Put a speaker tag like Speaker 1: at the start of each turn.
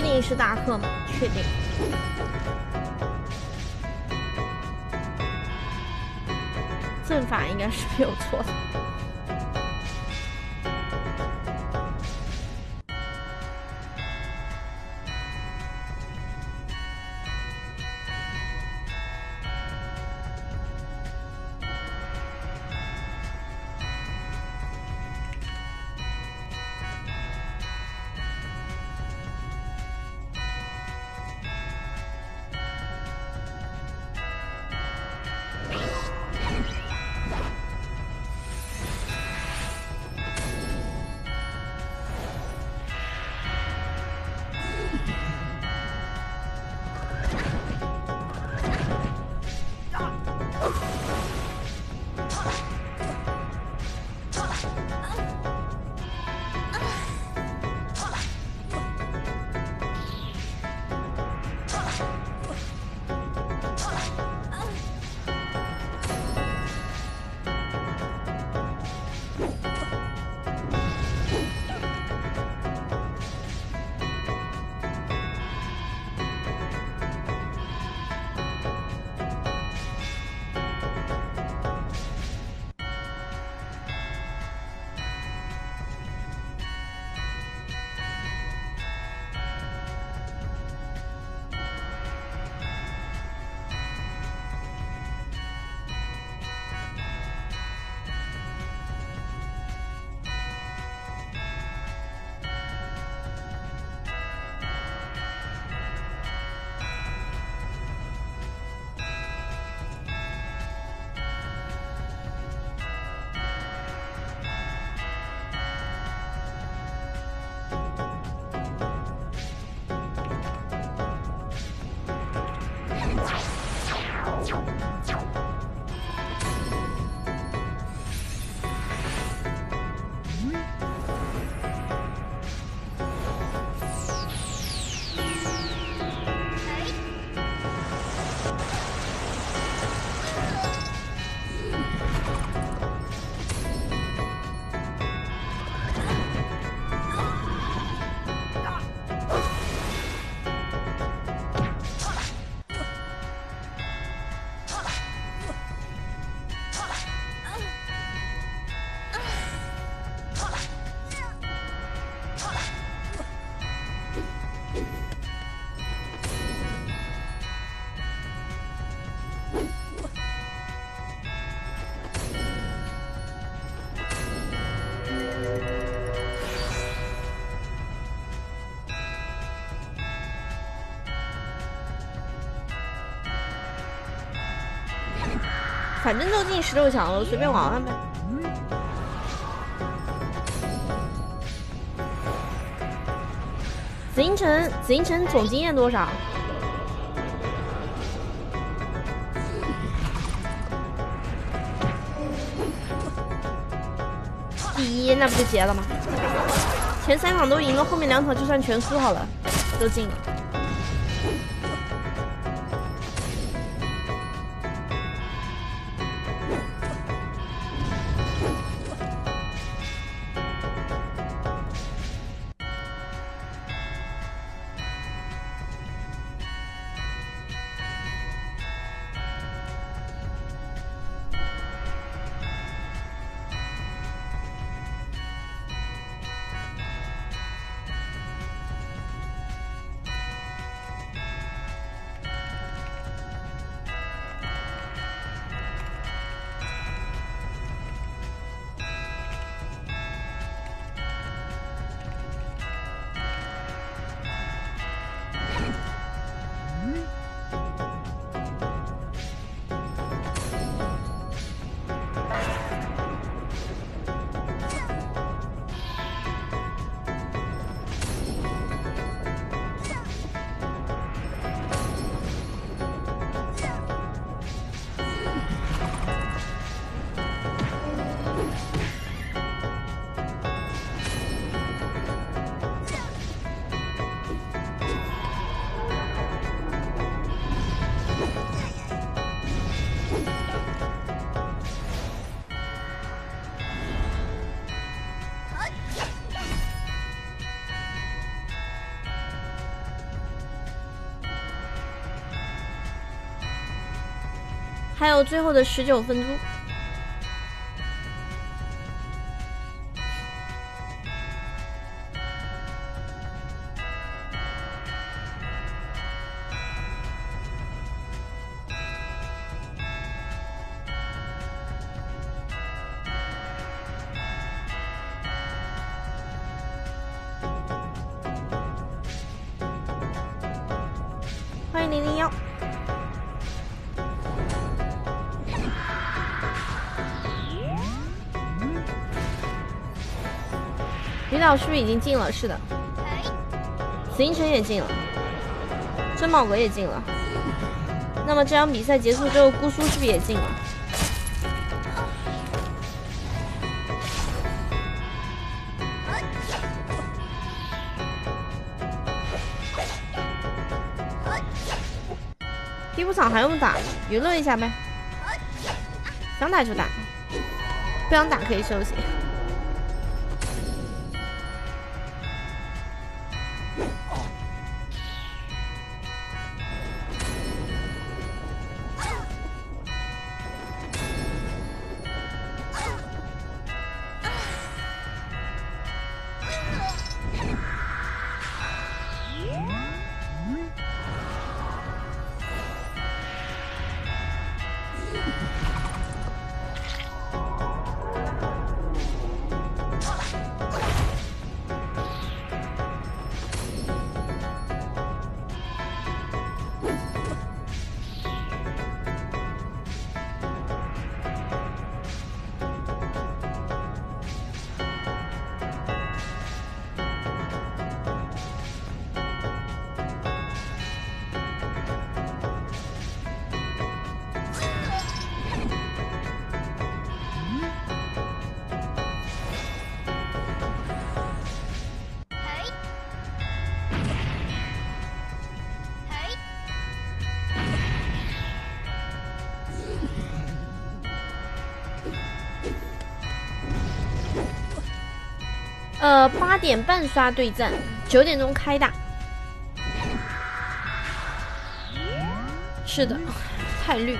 Speaker 1: 确定是大课吗？确定。阵法应该是没有错的。反正都进十六强了，随便玩玩呗。紫禁城，紫禁城总经验多少？第一，那不就结了吗？前三场都赢了，后面两场就算全输好了，都进了。还有最后的十九分钟。欢迎零零幺。李导是不是已经进了？是的。紫禁城也进了，珍宝阁也进了。那么这场比赛结束之后，姑苏是不是也进了？第五场还用打？娱乐一下呗，想打就打，不想打可以休息。呃，八点半刷对战，九点钟开打。是的，太绿。